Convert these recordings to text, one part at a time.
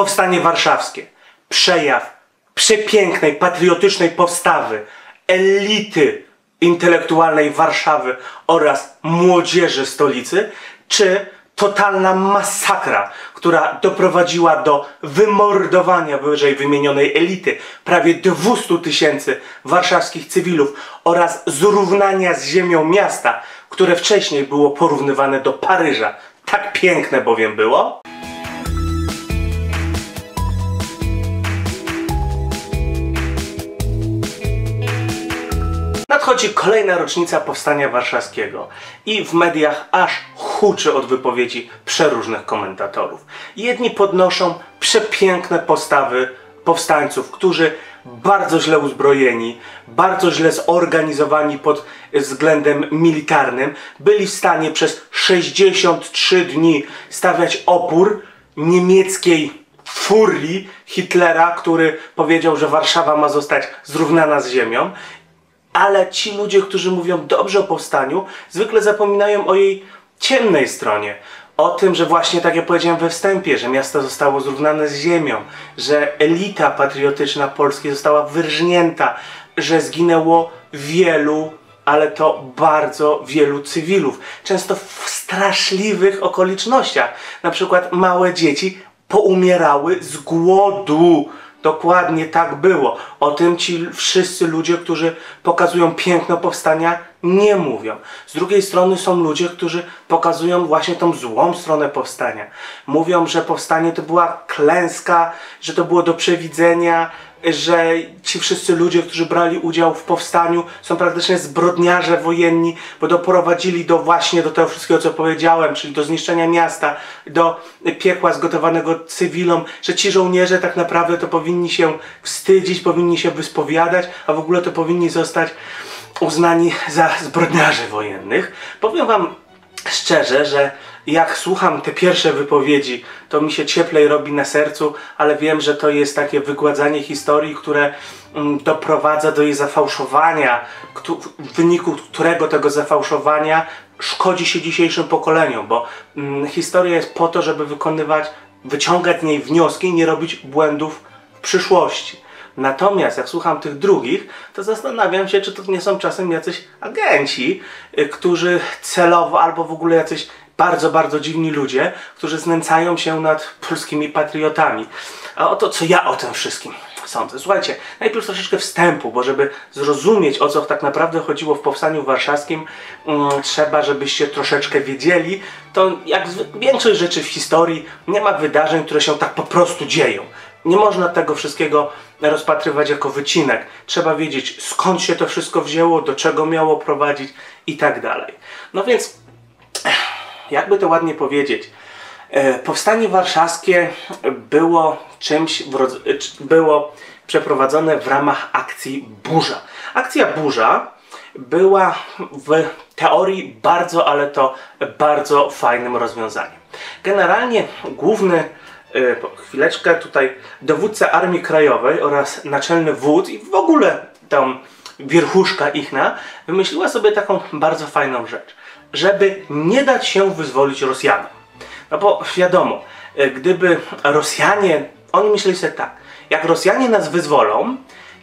Powstanie warszawskie. Przejaw przepięknej, patriotycznej postawy elity intelektualnej Warszawy oraz młodzieży stolicy, czy totalna masakra, która doprowadziła do wymordowania wyżej wymienionej elity prawie 200 tysięcy warszawskich cywilów oraz zrównania z ziemią miasta, które wcześniej było porównywane do Paryża. Tak piękne bowiem było. Nadchodzi kolejna rocznica Powstania Warszawskiego i w mediach aż huczy od wypowiedzi przeróżnych komentatorów. Jedni podnoszą przepiękne postawy powstańców, którzy bardzo źle uzbrojeni, bardzo źle zorganizowani pod względem militarnym, byli w stanie przez 63 dni stawiać opór niemieckiej furii Hitlera, który powiedział, że Warszawa ma zostać zrównana z ziemią ale ci ludzie, którzy mówią dobrze o powstaniu, zwykle zapominają o jej ciemnej stronie. O tym, że właśnie tak jak powiedziałem we wstępie, że miasto zostało zrównane z ziemią, że elita patriotyczna Polski została wyrżnięta, że zginęło wielu, ale to bardzo wielu cywilów. Często w straszliwych okolicznościach. Na przykład małe dzieci poumierały z głodu Dokładnie tak było. O tym ci wszyscy ludzie, którzy pokazują piękno powstania, nie mówią. Z drugiej strony są ludzie, którzy pokazują właśnie tą złą stronę powstania. Mówią, że powstanie to była klęska, że to było do przewidzenia, że ci wszyscy ludzie, którzy brali udział w powstaniu są praktycznie zbrodniarze wojenni, bo doprowadzili do właśnie do tego wszystkiego, co powiedziałem, czyli do zniszczenia miasta, do piekła zgotowanego cywilom, że ci żołnierze tak naprawdę to powinni się wstydzić, powinni się wyspowiadać, a w ogóle to powinni zostać uznani za zbrodniarzy wojennych. Powiem wam szczerze, że jak słucham te pierwsze wypowiedzi, to mi się cieplej robi na sercu, ale wiem, że to jest takie wygładzanie historii, które mm, doprowadza do jej zafałszowania, w wyniku którego tego zafałszowania szkodzi się dzisiejszym pokoleniom, bo mm, historia jest po to, żeby wykonywać, wyciągać z niej wnioski i nie robić błędów w przyszłości. Natomiast jak słucham tych drugich, to zastanawiam się, czy to nie są czasem jacyś agenci, y, którzy celowo albo w ogóle jacyś bardzo, bardzo dziwni ludzie, którzy znęcają się nad polskimi patriotami. A oto co ja o tym wszystkim sądzę. Słuchajcie, najpierw troszeczkę wstępu, bo żeby zrozumieć o co tak naprawdę chodziło w Powstaniu Warszawskim, um, trzeba, żebyście troszeczkę wiedzieli, to jak większość rzeczy w historii, nie ma wydarzeń, które się tak po prostu dzieją. Nie można tego wszystkiego rozpatrywać jako wycinek. Trzeba wiedzieć skąd się to wszystko wzięło, do czego miało prowadzić i tak dalej. No więc jakby to ładnie powiedzieć, e, powstanie warszawskie było czymś, było przeprowadzone w ramach akcji Burza. Akcja Burza była w teorii bardzo, ale to bardzo fajnym rozwiązaniem. Generalnie główny, e, chwileczkę tutaj, dowódca Armii Krajowej oraz naczelny wódz i w ogóle tam wierchuszka ichna wymyśliła sobie taką bardzo fajną rzecz żeby nie dać się wyzwolić Rosjanom. No bo wiadomo, e, gdyby Rosjanie, oni myśleli sobie tak, jak Rosjanie nas wyzwolą,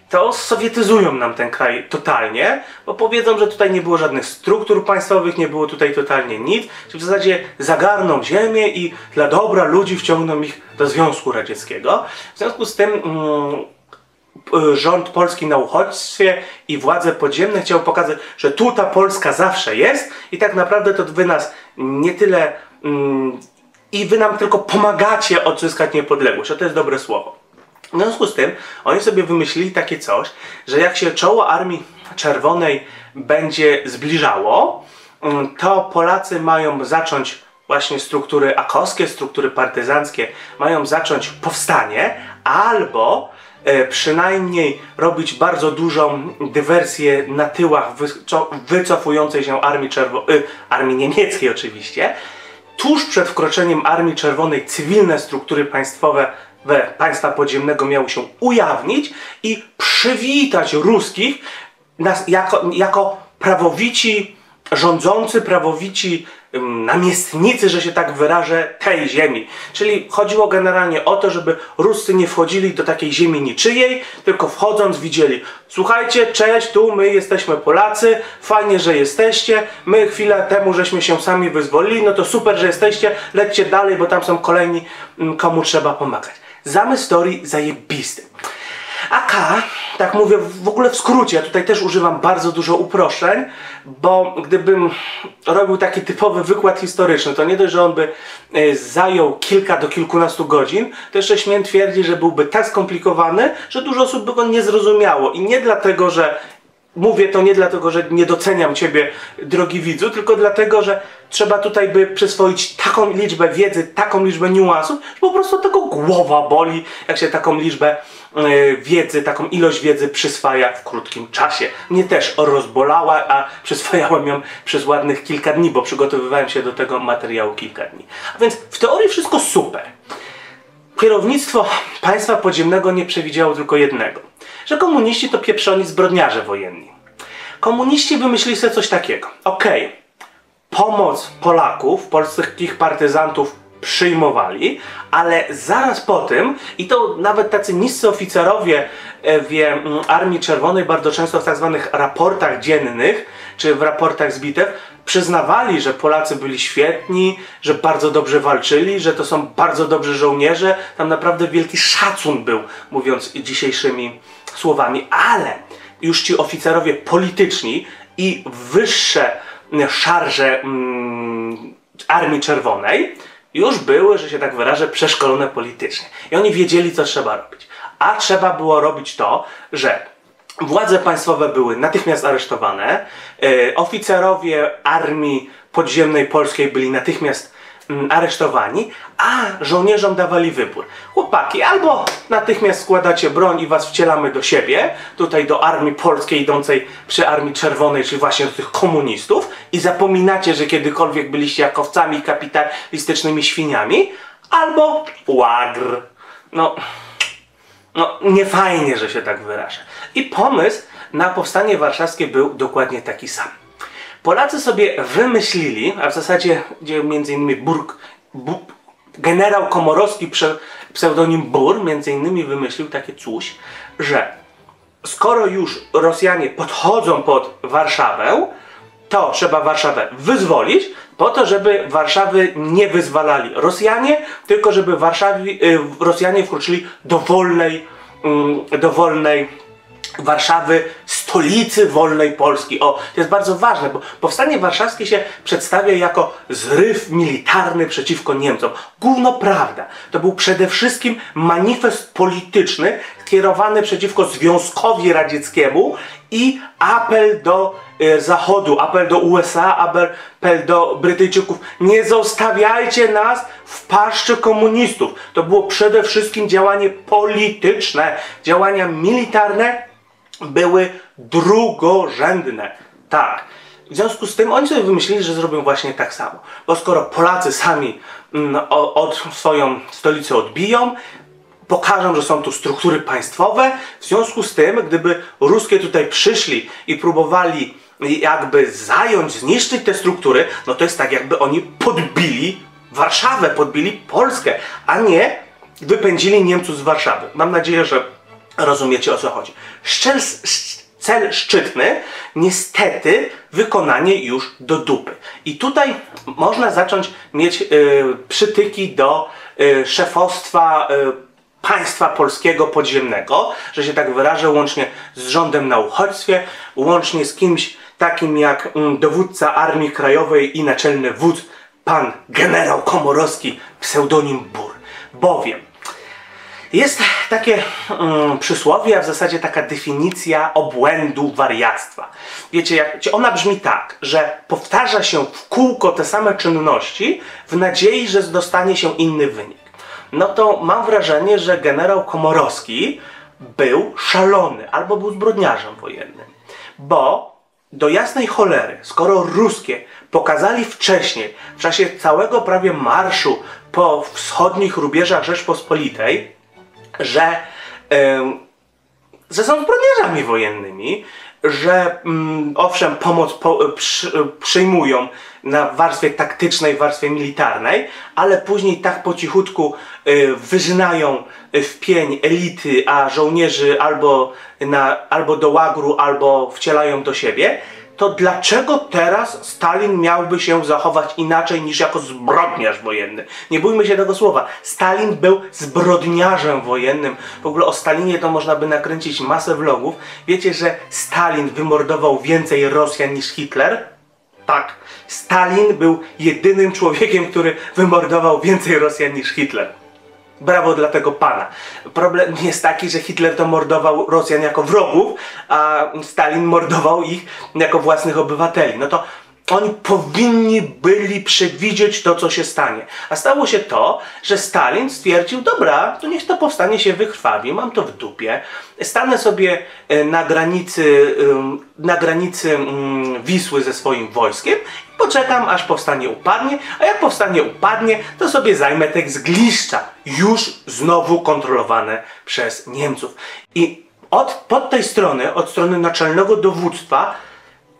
to sowietyzują nam ten kraj totalnie, bo powiedzą, że tutaj nie było żadnych struktur państwowych, nie było tutaj totalnie nic, że w zasadzie zagarną ziemię i dla dobra ludzi wciągną ich do Związku Radzieckiego. W związku z tym mm, rząd polski na uchodźstwie i władze podziemne chciał pokazać, że tu ta Polska zawsze jest i tak naprawdę to wy nas nie tyle mm, i wy nam tylko pomagacie odzyskać niepodległość. To jest dobre słowo. W związku z tym oni sobie wymyślili takie coś, że jak się czoło Armii Czerwonej będzie zbliżało, mm, to Polacy mają zacząć właśnie struktury akowskie, struktury partyzanckie, mają zacząć powstanie, albo E, przynajmniej robić bardzo dużą dywersję na tyłach wycofującej się Armii, Czerwo y, Armii Niemieckiej oczywiście. Tuż przed wkroczeniem Armii Czerwonej cywilne struktury państwowe państwa podziemnego miały się ujawnić i przywitać ruskich jako, jako prawowici rządzący, prawowici namiestnicy, że się tak wyrażę, tej ziemi. Czyli chodziło generalnie o to, żeby Ruscy nie wchodzili do takiej ziemi niczyjej, tylko wchodząc widzieli, słuchajcie, cześć, tu my jesteśmy Polacy, fajnie, że jesteście, my chwilę temu żeśmy się sami wyzwolili, no to super, że jesteście, lećcie dalej, bo tam są kolejni, ym, komu trzeba pomagać. Zamysł teorii zajebisty. A K, tak mówię w ogóle w skrócie, ja tutaj też używam bardzo dużo uproszczeń, bo gdybym robił taki typowy wykład historyczny, to nie dość, że on by e, zajął kilka do kilkunastu godzin, to jeszcze śmiem twierdzić, że byłby tak skomplikowany, że dużo osób by go nie zrozumiało. I nie dlatego, że Mówię to nie dlatego, że nie doceniam Ciebie, drogi widzu, tylko dlatego, że trzeba tutaj by przyswoić taką liczbę wiedzy, taką liczbę niuansów, że po prostu tego głowa boli, jak się taką liczbę yy, wiedzy, taką ilość wiedzy przyswaja w krótkim czasie. Mnie też rozbolała, a przyswajałem ją przez ładnych kilka dni, bo przygotowywałem się do tego materiału kilka dni. A więc w teorii wszystko super. Kierownictwo państwa podziemnego nie przewidziało tylko jednego że komuniści to pieprzoni zbrodniarze wojenni. Komuniści wymyślili sobie coś takiego. Okej, okay, pomoc Polaków, polskich partyzantów przyjmowali, ale zaraz po tym, i to nawet tacy niscy oficerowie e, w Armii Czerwonej bardzo często w tak zwanych raportach dziennych, czy w raportach z bitew, przyznawali, że Polacy byli świetni, że bardzo dobrze walczyli, że to są bardzo dobrzy żołnierze. Tam naprawdę wielki szacun był, mówiąc dzisiejszymi słowami, ale już ci oficerowie polityczni i wyższe szarże mm, Armii Czerwonej już były, że się tak wyrażę, przeszkolone politycznie. I oni wiedzieli, co trzeba robić. A trzeba było robić to, że władze państwowe były natychmiast aresztowane, yy, oficerowie armii podziemnej polskiej byli natychmiast Mm, aresztowani, a żołnierzom dawali wybór. Chłopaki, albo natychmiast składacie broń i was wcielamy do siebie, tutaj do armii polskiej idącej przy armii czerwonej, czyli właśnie do tych komunistów i zapominacie, że kiedykolwiek byliście jakowcami kapitalistycznymi świniami, albo łagr. No, no nie fajnie, że się tak wyrażę. I pomysł na powstanie warszawskie był dokładnie taki sam. Polacy sobie wymyślili, a w zasadzie między innymi Burg, Bu, generał Komorowski, pseudonim Bur, między innymi wymyślił takie coś, że skoro już Rosjanie podchodzą pod Warszawę, to trzeba Warszawę wyzwolić, po to, żeby Warszawy nie wyzwalali Rosjanie, tylko żeby Warszawi, y, Rosjanie wkroczyli do wolnej, y, do wolnej Warszawy, stolicy wolnej Polski. O, to jest bardzo ważne, bo powstanie warszawskie się przedstawia jako zryw militarny przeciwko Niemcom. Gówno prawda. To był przede wszystkim manifest polityczny skierowany przeciwko Związkowi Radzieckiemu i apel do e, Zachodu, apel do USA, apel do Brytyjczyków. Nie zostawiajcie nas w paszczy komunistów. To było przede wszystkim działanie polityczne, działania militarne były drugorzędne. Tak. W związku z tym oni sobie wymyślili, że zrobią właśnie tak samo. Bo skoro Polacy sami mm, od swoją stolicę odbiją, pokażą, że są tu struktury państwowe, w związku z tym, gdyby ruskie tutaj przyszli i próbowali jakby zająć, zniszczyć te struktury, no to jest tak, jakby oni podbili Warszawę, podbili Polskę, a nie wypędzili Niemców z Warszawy. Mam nadzieję, że Rozumiecie o co chodzi. Szczel, cel szczytny, niestety wykonanie już do dupy. I tutaj można zacząć mieć y, przytyki do y, szefostwa y, państwa polskiego podziemnego, że się tak wyrażę, łącznie z rządem na uchodźstwie, łącznie z kimś takim jak mm, dowódca Armii Krajowej i naczelny wódz, pan generał Komorowski, pseudonim Bur. Bowiem jest takie mm, przysłowie, a w zasadzie taka definicja obłędu wariactwa. Wiecie, jak, ona brzmi tak, że powtarza się w kółko te same czynności w nadziei, że dostanie się inny wynik. No to mam wrażenie, że generał Komorowski był szalony albo był zbrodniarzem wojennym. Bo do jasnej cholery, skoro ruskie pokazali wcześniej, w czasie całego prawie marszu po wschodnich rubieżach Rzeczpospolitej, że, że są zbrodniarzami wojennymi, że mm, owszem, pomoc po, przy, przyjmują na warstwie taktycznej, warstwie militarnej, ale później tak po cichutku y, wyżynają w pień elity, a żołnierzy albo, na, albo do łagru, albo wcielają do siebie, to dlaczego teraz Stalin miałby się zachować inaczej niż jako zbrodniarz wojenny? Nie bójmy się tego słowa. Stalin był zbrodniarzem wojennym. W ogóle o Stalinie to można by nakręcić masę vlogów. Wiecie, że Stalin wymordował więcej Rosjan niż Hitler? Tak. Stalin był jedynym człowiekiem, który wymordował więcej Rosjan niż Hitler. Brawo dla tego pana. Problem jest taki, że Hitler to mordował Rosjan jako wrogów, a Stalin mordował ich jako własnych obywateli. No to oni powinni byli przewidzieć to, co się stanie. A stało się to, że Stalin stwierdził, dobra, to niech to powstanie się wykrwawi, mam to w dupie. Stanę sobie e, na granicy, na granicy Wisły ze swoim wojskiem i poczekam, aż powstanie upadnie, a jak powstanie upadnie, to sobie zajmę te zgliszcza, już znowu kontrolowane przez Niemców. I od, pod tej strony, od strony naczelnego dowództwa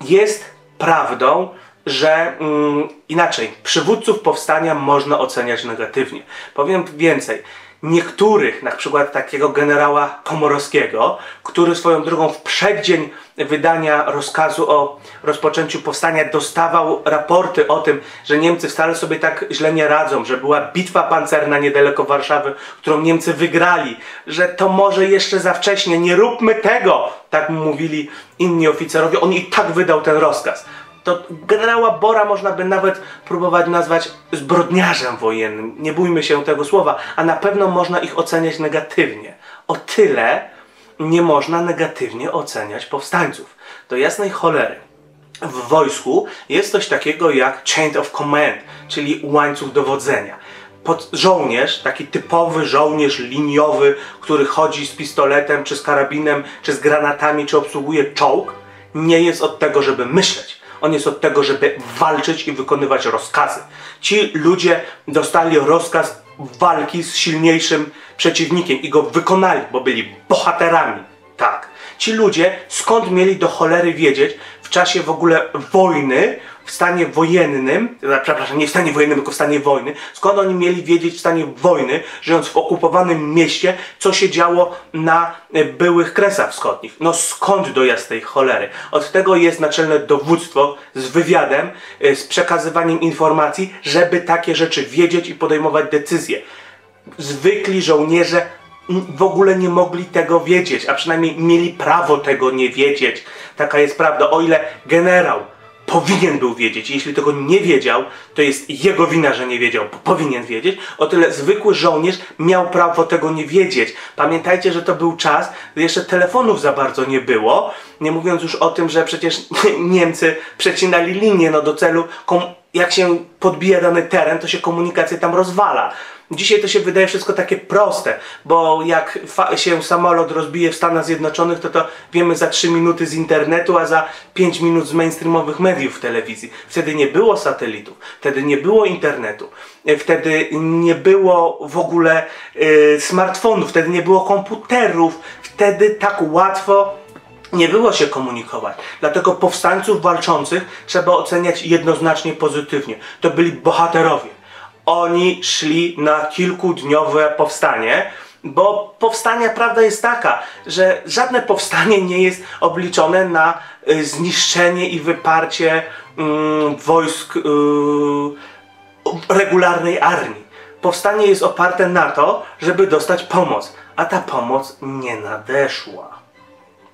jest prawdą, że mm, inaczej, przywódców powstania można oceniać negatywnie. Powiem więcej. Niektórych, na przykład takiego generała Komorowskiego, który swoją drogą w przeddzień wydania rozkazu o rozpoczęciu powstania dostawał raporty o tym, że Niemcy wcale sobie tak źle nie radzą, że była bitwa pancerna niedaleko Warszawy, którą Niemcy wygrali, że to może jeszcze za wcześnie, nie róbmy tego, tak mówili inni oficerowie. On i tak wydał ten rozkaz to generała Bora można by nawet próbować nazwać zbrodniarzem wojennym. Nie bójmy się tego słowa, a na pewno można ich oceniać negatywnie. O tyle nie można negatywnie oceniać powstańców. Do jasnej cholery. W wojsku jest coś takiego jak chain of command, czyli łańcuch dowodzenia. Pod żołnierz, taki typowy żołnierz liniowy, który chodzi z pistoletem, czy z karabinem, czy z granatami, czy obsługuje czołg, nie jest od tego, żeby myśleć on jest od tego, żeby walczyć i wykonywać rozkazy. Ci ludzie dostali rozkaz walki z silniejszym przeciwnikiem i go wykonali, bo byli bohaterami. Tak. Ci ludzie skąd mieli do cholery wiedzieć w czasie w ogóle wojny, w stanie wojennym, przepraszam, nie w stanie wojennym, tylko w stanie wojny, skąd oni mieli wiedzieć w stanie wojny, żyjąc w okupowanym mieście, co się działo na e, byłych Kresach Wschodnich. No skąd do jasnej cholery? Od tego jest naczelne dowództwo z wywiadem, e, z przekazywaniem informacji, żeby takie rzeczy wiedzieć i podejmować decyzje. Zwykli żołnierze w ogóle nie mogli tego wiedzieć, a przynajmniej mieli prawo tego nie wiedzieć. Taka jest prawda. O ile generał powinien był wiedzieć. Jeśli tego nie wiedział, to jest jego wina, że nie wiedział, bo powinien wiedzieć. O tyle zwykły żołnierz miał prawo tego nie wiedzieć. Pamiętajcie, że to był czas, gdy jeszcze telefonów za bardzo nie było. Nie mówiąc już o tym, że przecież Niemcy przecinali linię no, do celu, jak się podbija dany teren, to się komunikacja tam rozwala. Dzisiaj to się wydaje wszystko takie proste, bo jak się samolot rozbije w Stanach Zjednoczonych, to to wiemy za 3 minuty z internetu, a za 5 minut z mainstreamowych mediów w telewizji. Wtedy nie było satelitów, wtedy nie było internetu, e, wtedy nie było w ogóle y, smartfonów, wtedy nie było komputerów, wtedy tak łatwo nie było się komunikować. Dlatego powstańców walczących trzeba oceniać jednoznacznie pozytywnie. To byli bohaterowie oni szli na kilkudniowe powstanie, bo powstania, prawda jest taka, że żadne powstanie nie jest obliczone na y, zniszczenie i wyparcie mm, wojsk y, regularnej armii. Powstanie jest oparte na to, żeby dostać pomoc, a ta pomoc nie nadeszła.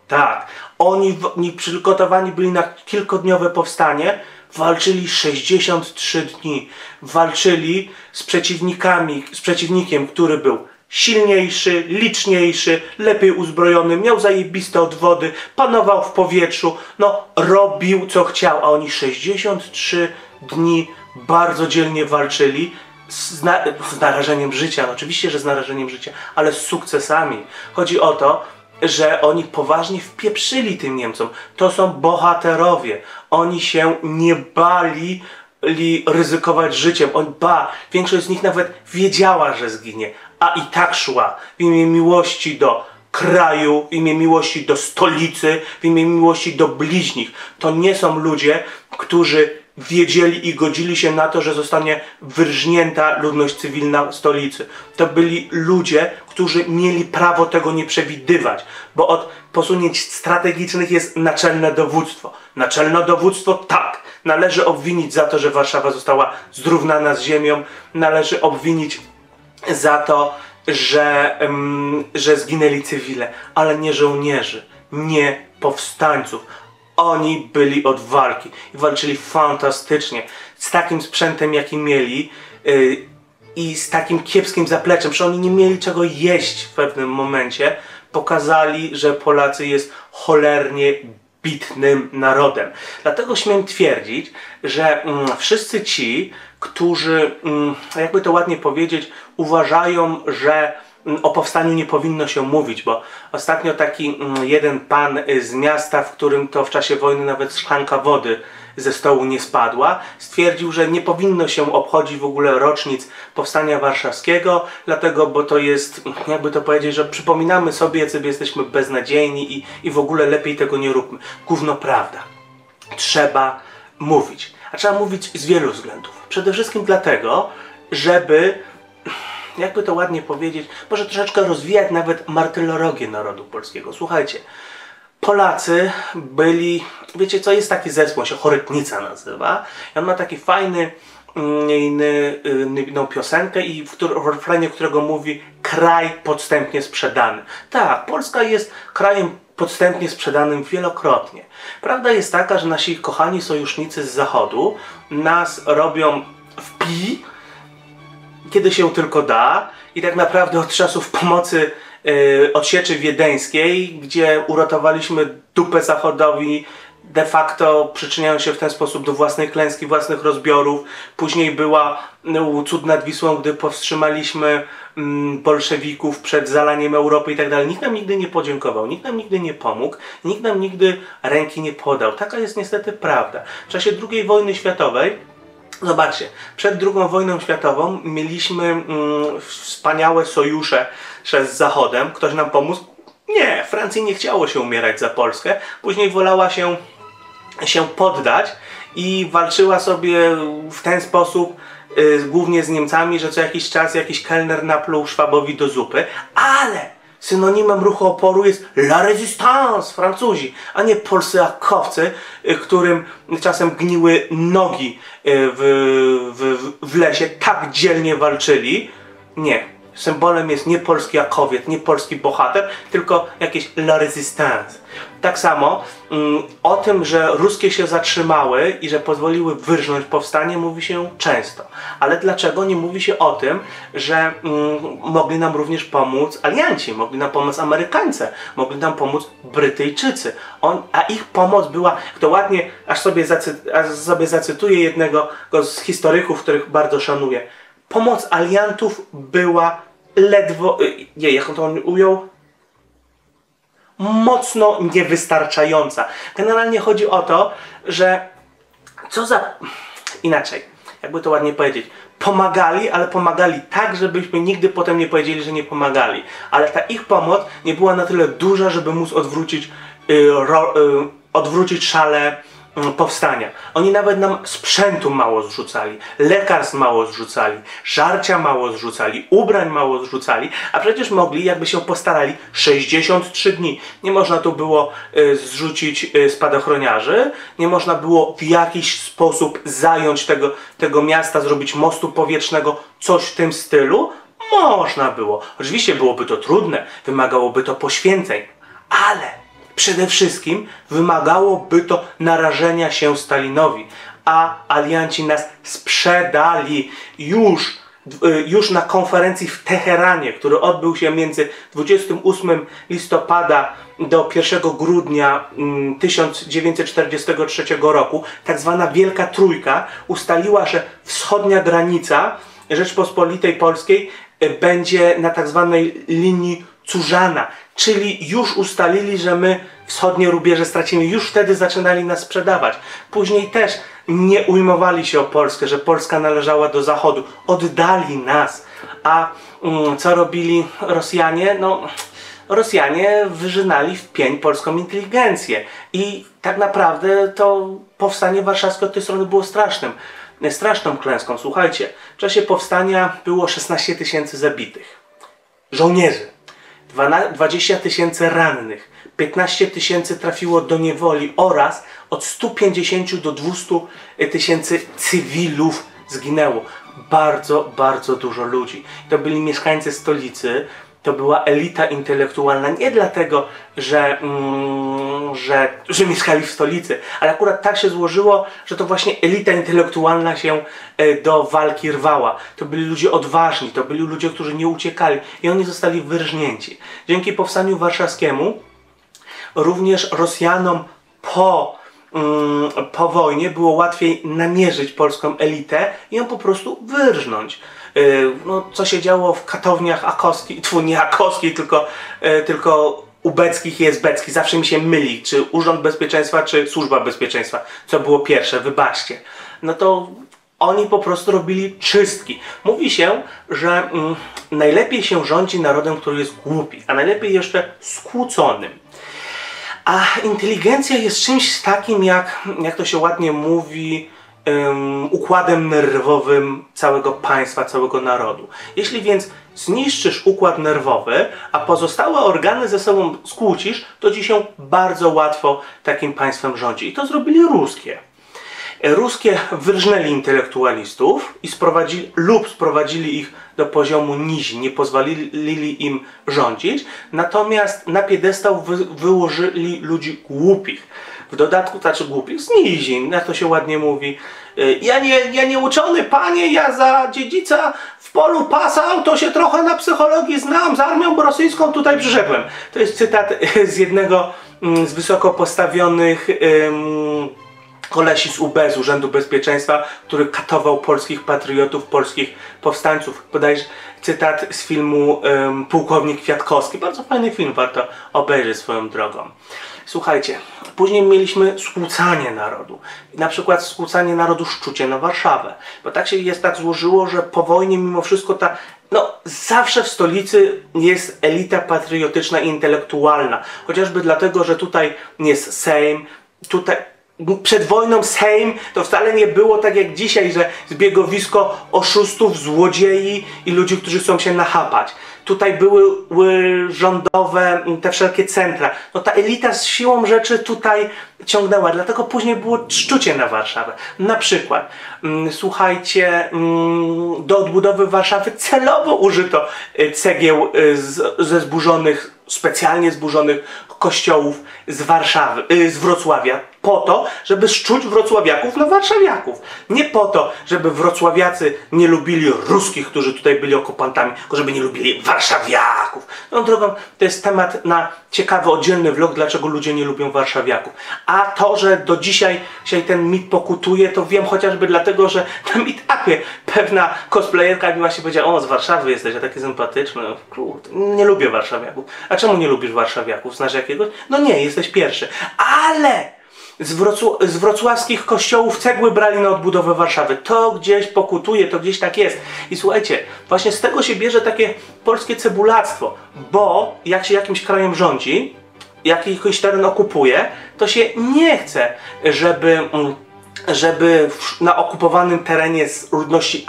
Tak, oni, oni przygotowani byli na kilkodniowe powstanie, walczyli 63 dni. Walczyli z przeciwnikami, z przeciwnikiem, który był silniejszy, liczniejszy, lepiej uzbrojony, miał zajebiste odwody, panował w powietrzu, no robił co chciał, a oni 63 dni bardzo dzielnie walczyli z, na z narażeniem życia, no oczywiście, że z narażeniem życia, ale z sukcesami. Chodzi o to, że oni poważnie wpieprzyli tym Niemcom. To są bohaterowie. Oni się nie bali ryzykować życiem. On ba, większość z nich nawet wiedziała, że zginie, a i tak szła w imię miłości do kraju, w imię miłości do stolicy, w imię miłości do bliźnich. To nie są ludzie, którzy wiedzieli i godzili się na to, że zostanie wyrżnięta ludność cywilna stolicy. To byli ludzie, którzy mieli prawo tego nie przewidywać, bo od posunięć strategicznych jest naczelne dowództwo. Naczelne dowództwo tak, należy obwinić za to, że Warszawa została zrównana z ziemią, należy obwinić za to, że, um, że zginęli cywile, ale nie żołnierzy, nie powstańców. Oni byli od walki i walczyli fantastycznie. Z takim sprzętem, jaki mieli yy, i z takim kiepskim zapleczem, że oni nie mieli czego jeść w pewnym momencie, pokazali, że Polacy jest cholernie bitnym narodem. Dlatego śmiem twierdzić, że mm, wszyscy ci, którzy, mm, jakby to ładnie powiedzieć, uważają, że o powstaniu nie powinno się mówić, bo ostatnio taki mm, jeden pan z miasta, w którym to w czasie wojny nawet szklanka wody ze stołu nie spadła, stwierdził, że nie powinno się obchodzić w ogóle rocznic Powstania Warszawskiego, dlatego, bo to jest, jakby to powiedzieć, że przypominamy sobie, jacy jesteśmy beznadziejni i, i w ogóle lepiej tego nie róbmy. Gówno prawda. Trzeba mówić. A trzeba mówić z wielu względów. Przede wszystkim dlatego, żeby jakby to ładnie powiedzieć, może troszeczkę rozwijać nawet martyrologię narodu polskiego. Słuchajcie, Polacy byli, wiecie co, jest taki zespół, się Chorytnica nazywa i on ma taki fajny no, piosenkę i w, w refrenie którego mówi kraj podstępnie sprzedany. Tak, Polska jest krajem podstępnie sprzedanym wielokrotnie. Prawda jest taka, że nasi kochani sojusznicy z zachodu nas robią w pi, kiedy się tylko da i tak naprawdę od czasów pomocy yy, odsieczy wiedeńskiej, gdzie uratowaliśmy dupę zachodowi, de facto przyczyniają się w ten sposób do własnej klęski, własnych rozbiorów. Później była no, cud nad Wisłą, gdy powstrzymaliśmy mm, bolszewików przed zalaniem Europy i tak dalej. Nikt nam nigdy nie podziękował, nikt nam nigdy nie pomógł, nikt nam nigdy ręki nie podał. Taka jest niestety prawda. W czasie II wojny światowej Zobaczcie, przed II wojną światową mieliśmy mm, wspaniałe sojusze z Zachodem. Ktoś nam pomógł? Nie, Francji nie chciało się umierać za Polskę. Później wolała się, się poddać i walczyła sobie w ten sposób y, głównie z Niemcami, że co jakiś czas jakiś kelner napluł Szwabowi do zupy, ale synonimem ruchu oporu jest la résistance, Francuzi, a nie polscy akowcy, y, którym czasem gniły nogi y, w, w, w lesie, tak dzielnie walczyli. Nie, Symbolem jest nie polski Jakowiec, nie polski bohater, tylko jakieś la résistance. Tak samo mm, o tym, że ruskie się zatrzymały i że pozwoliły wyrżnąć powstanie, mówi się często. Ale dlaczego nie mówi się o tym, że mm, mogli nam również pomóc alianci, mogli nam pomóc Amerykańcy, mogli nam pomóc Brytyjczycy. On, a ich pomoc była, to ładnie, aż sobie, aż sobie zacytuję jednego z historyków, których bardzo szanuję pomoc aliantów była ledwo, y, nie, jak on to ujął? Mocno niewystarczająca. Generalnie chodzi o to, że co za... Inaczej, jakby to ładnie powiedzieć. Pomagali, ale pomagali tak, żebyśmy nigdy potem nie powiedzieli, że nie pomagali. Ale ta ich pomoc nie była na tyle duża, żeby móc odwrócić, yy, ro, yy, odwrócić szale powstania. Oni nawet nam sprzętu mało zrzucali, lekarstw mało zrzucali, żarcia mało zrzucali, ubrań mało zrzucali, a przecież mogli, jakby się postarali, 63 dni. Nie można tu było y, zrzucić y, spadochroniarzy, nie można było w jakiś sposób zająć tego, tego miasta, zrobić mostu powietrznego, coś w tym stylu. Można było. Oczywiście byłoby to trudne, wymagałoby to poświęceń, ale Przede wszystkim wymagałoby to narażenia się Stalinowi, a alianci nas sprzedali już y, już na konferencji w Teheranie, który odbył się między 28 listopada do 1 grudnia 1943 mm, roku, tak zwana Wielka Trójka ustaliła, że wschodnia granica Rzeczpospolitej Polskiej y, będzie na tak zwanej linii Curzana, czyli już ustalili, że my wschodnie rubieże stracimy. Już wtedy zaczynali nas sprzedawać. Później też nie ujmowali się o Polskę, że Polska należała do Zachodu. Oddali nas. A mm, co robili Rosjanie? No, Rosjanie wyżynali w pień polską inteligencję. I tak naprawdę to powstanie warszawskie od tej strony było strasznym, straszną klęską. Słuchajcie, w czasie powstania było 16 tysięcy zabitych żołnierzy, 20 tysięcy rannych, 15 tysięcy trafiło do niewoli oraz od 150 do 200 tysięcy cywilów zginęło. Bardzo, bardzo dużo ludzi. To byli mieszkańcy stolicy, to była elita intelektualna nie dlatego, że, mm, że, że mieszkali w stolicy, ale akurat tak się złożyło, że to właśnie elita intelektualna się e, do walki rwała. To byli ludzie odważni, to byli ludzie, którzy nie uciekali i oni zostali wyrżnięci. Dzięki powstaniu warszawskiemu również Rosjanom po po wojnie było łatwiej namierzyć polską elitę i ją po prostu wyrżnąć. Y, no, co się działo w katowniach akowskich, tu nie akowskich, tylko, y, tylko ubeckich i esbeckich. Zawsze mi się myli, czy Urząd Bezpieczeństwa, czy Służba Bezpieczeństwa. Co było pierwsze, wybaczcie. No to oni po prostu robili czystki. Mówi się, że mm, najlepiej się rządzi narodem, który jest głupi, a najlepiej jeszcze skłóconym. A inteligencja jest czymś takim, jak, jak to się ładnie mówi, um, układem nerwowym całego państwa, całego narodu. Jeśli więc zniszczysz układ nerwowy, a pozostałe organy ze sobą skłócisz, to ci się bardzo łatwo takim państwem rządzi. I to zrobili ruskie. Ruskie wyrżnęli intelektualistów i sprowadzili, lub sprowadzili ich do poziomu nizi, nie pozwolili im rządzić, natomiast na piedestał wy, wyłożyli ludzi głupich w dodatku znaczy głupich z nizin, jak to się ładnie mówi. Y, ja nie, ja nie uczony panie, ja za dziedzica w polu pasał, to się trochę na psychologii znam, z armią rosyjską tutaj przyszedłem. To jest cytat z jednego mm, z wysoko postawionych kolesi z UB, z Urzędu Bezpieczeństwa, który katował polskich patriotów, polskich powstańców. Podajesz cytat z filmu um, Pułkownik Kwiatkowski. Bardzo fajny film, warto obejrzeć swoją drogą. Słuchajcie, później mieliśmy skłócanie narodu. Na przykład skłócanie narodu szczucie na Warszawę. Bo tak się jest tak złożyło, że po wojnie mimo wszystko ta no, zawsze w stolicy jest elita patriotyczna i intelektualna. Chociażby dlatego, że tutaj jest Sejm, tutaj przed wojną Sejm to wcale nie było tak jak dzisiaj, że zbiegowisko oszustów, złodziei i ludzi, którzy chcą się nachapać. Tutaj były, były rządowe, te wszelkie centra. No ta elita z siłą rzeczy tutaj ciągnęła, dlatego później było szczucie na Warszawę. Na przykład, mm, słuchajcie, mm, do odbudowy Warszawy celowo użyto y, cegieł y, z, ze zburzonych, specjalnie zburzonych kościołów z Warszawy, y, z Wrocławia po to, żeby szczuć wrocławiaków na warszawiaków. Nie po to, żeby wrocławiacy nie lubili ruskich, którzy tutaj byli okupantami, tylko żeby nie lubili warszawiaków. No drogą, to jest temat na ciekawy, oddzielny vlog, dlaczego ludzie nie lubią warszawiaków. A to, że do dzisiaj się ten mit pokutuje, to wiem chociażby dlatego, że na meetupie pewna cosplayerka mi właśnie powiedziała, o z Warszawy jesteś, a taki sympatyczny. Kurde, nie lubię warszawiaków. A czemu nie lubisz warszawiaków? Znasz jakiegoś? No nie, jesteś pierwszy. Ale z, Wrocł z wrocławskich kościołów cegły brali na odbudowę Warszawy. To gdzieś pokutuje, to gdzieś tak jest. I słuchajcie, właśnie z tego się bierze takie polskie cebulactwo, bo jak się jakimś krajem rządzi, jakiś teren okupuje, to się nie chce, żeby, mm, żeby na okupowanym terenie z ludności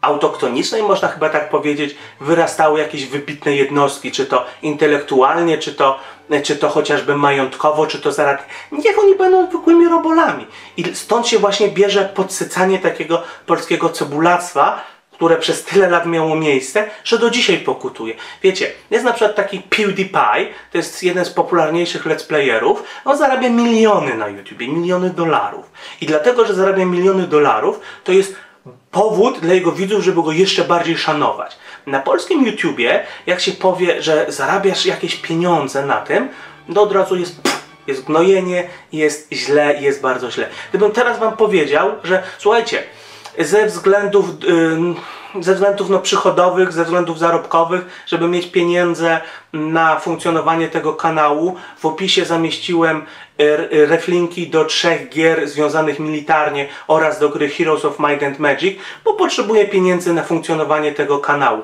autoktonicznej, można chyba tak powiedzieć, wyrastały jakieś wybitne jednostki, czy to intelektualnie, czy to, czy to chociażby majątkowo, czy to zaraz. Niech oni będą zwykłymi robolami. I stąd się właśnie bierze podsycanie takiego polskiego cebulactwa, które przez tyle lat miało miejsce, że do dzisiaj pokutuje. Wiecie, jest na przykład taki PewDiePie, to jest jeden z popularniejszych let's playerów, on zarabia miliony na YouTubie, miliony dolarów. I dlatego, że zarabia miliony dolarów, to jest powód dla jego widzów, żeby go jeszcze bardziej szanować. Na polskim YouTubie, jak się powie, że zarabiasz jakieś pieniądze na tym, to od razu jest jest gnojenie, jest źle, jest bardzo źle. Gdybym teraz wam powiedział, że słuchajcie, ze względów, yy, ze względów no, przychodowych, ze względów zarobkowych, żeby mieć pieniądze na funkcjonowanie tego kanału, w opisie zamieściłem yy, reflinki do trzech gier związanych militarnie oraz do gry Heroes of Might and Magic, bo potrzebuję pieniędzy na funkcjonowanie tego kanału.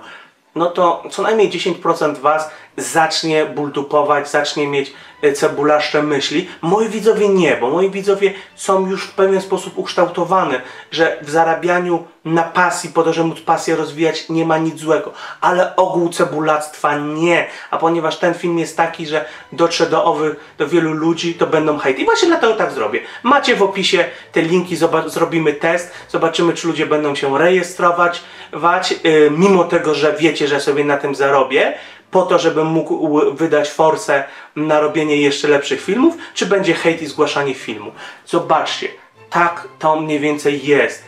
No to co najmniej 10% Was zacznie bultupować, zacznie mieć e, cebulaszcze myśli. Moi widzowie nie, bo moi widzowie są już w pewien sposób ukształtowany, że w zarabianiu na pasji, po to, żeby móc pasję rozwijać, nie ma nic złego. Ale ogół cebulactwa nie. A ponieważ ten film jest taki, że dotrze do owych, do wielu ludzi, to będą hejty. I właśnie dlatego tak zrobię. Macie w opisie te linki, zrobimy test, zobaczymy, czy ludzie będą się rejestrować, wać, yy, mimo tego, że wiecie, że sobie na tym zarobię po to, żebym mógł wydać forsę na robienie jeszcze lepszych filmów, czy będzie hejt i zgłaszanie filmu. Zobaczcie, tak to mniej więcej jest.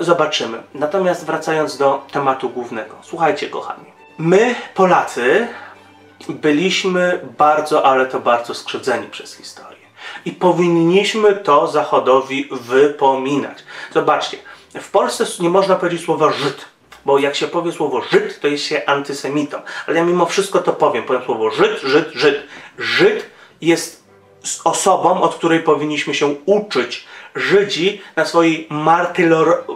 Zobaczymy. Natomiast wracając do tematu głównego. Słuchajcie, kochani. My, Polacy, byliśmy bardzo, ale to bardzo skrzywdzeni przez historię. I powinniśmy to Zachodowi wypominać. Zobaczcie, w Polsce nie można powiedzieć słowa Żyd bo jak się powie słowo Żyd, to jest się antysemitą. Ale ja mimo wszystko to powiem. Powiem słowo Żyd, Żyd, Żyd. Żyd jest osobą, od której powinniśmy się uczyć. Żydzi na swojej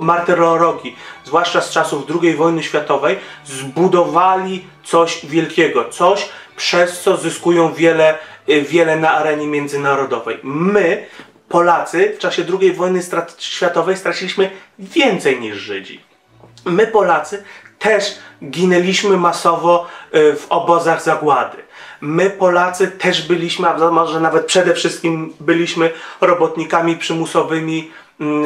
martyrologii, zwłaszcza z czasów II wojny światowej, zbudowali coś wielkiego, coś przez co zyskują wiele, wiele na arenie międzynarodowej. My, Polacy, w czasie II wojny światowej straciliśmy więcej niż Żydzi. My Polacy też ginęliśmy masowo y, w obozach zagłady. My Polacy też byliśmy, a może nawet przede wszystkim byliśmy robotnikami przymusowymi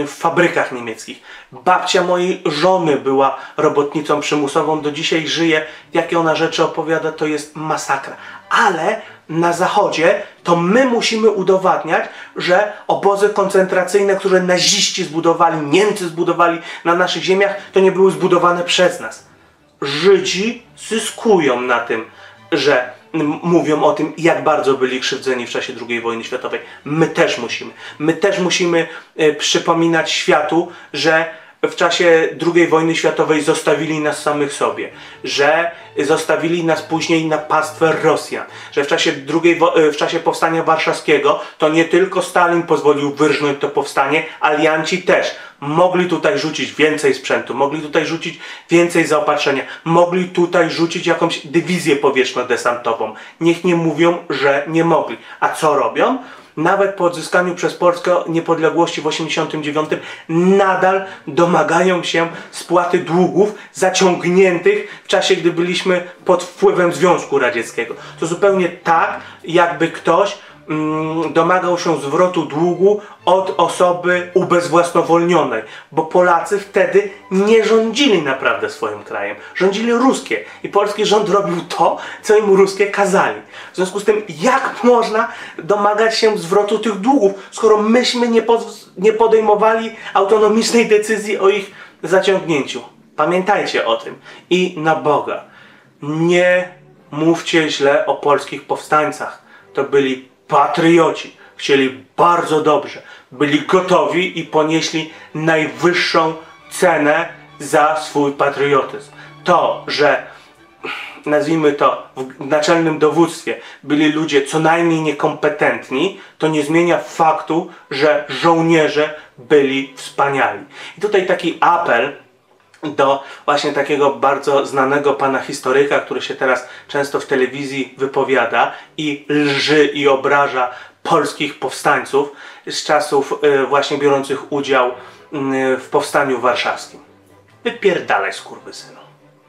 w fabrykach niemieckich. Babcia mojej żony była robotnicą przymusową, do dzisiaj żyje. Jakie ona rzeczy opowiada, to jest masakra. Ale na zachodzie, to my musimy udowadniać, że obozy koncentracyjne, które naziści zbudowali, Niemcy zbudowali na naszych ziemiach, to nie były zbudowane przez nas. Żydzi zyskują na tym, że mówią o tym, jak bardzo byli krzywdzeni w czasie II wojny światowej. My też musimy. My też musimy y, przypominać światu, że w czasie II wojny światowej zostawili nas samych sobie, że zostawili nas później na pastwę Rosjan, że w czasie, drugiej, w czasie powstania warszawskiego to nie tylko Stalin pozwolił wyrżnąć to powstanie, alianci też mogli tutaj rzucić więcej sprzętu, mogli tutaj rzucić więcej zaopatrzenia, mogli tutaj rzucić jakąś dywizję powietrzno-desantową. Niech nie mówią, że nie mogli. A co robią? Nawet po odzyskaniu przez Polskę niepodległości w 1989 nadal domagają się spłaty długów zaciągniętych w czasie, gdy byliśmy pod wpływem Związku Radzieckiego. To zupełnie tak, jakby ktoś domagał się zwrotu długu od osoby ubezwłasnowolnionej, bo Polacy wtedy nie rządzili naprawdę swoim krajem, rządzili ruskie i polski rząd robił to, co im ruskie kazali. W związku z tym, jak można domagać się zwrotu tych długów, skoro myśmy nie, nie podejmowali autonomicznej decyzji o ich zaciągnięciu? Pamiętajcie o tym i na Boga, nie mówcie źle o polskich powstańcach. To byli patrioci chcieli bardzo dobrze, byli gotowi i ponieśli najwyższą cenę za swój patriotyzm. To, że nazwijmy to w naczelnym dowództwie byli ludzie co najmniej niekompetentni, to nie zmienia faktu, że żołnierze byli wspaniali. I tutaj taki apel do właśnie takiego bardzo znanego pana historyka, który się teraz często w telewizji wypowiada i lży i obraża polskich powstańców z czasów y, właśnie biorących udział y, w powstaniu warszawskim. Wypierdalaj skurwysynu.